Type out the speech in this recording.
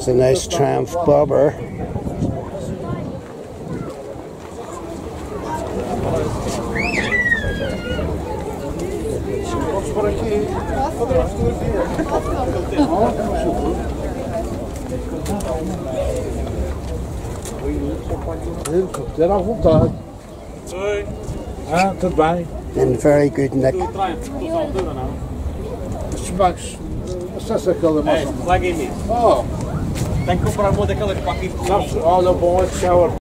There's a nice Triumph bobber. Ter à vontade. Ah, tudo bem. In very good nick. Estes bancos. Acessa aquela É, moça. larguei. Oh, Tenho que comprar uma daquelas para aqui. olha, bom shower.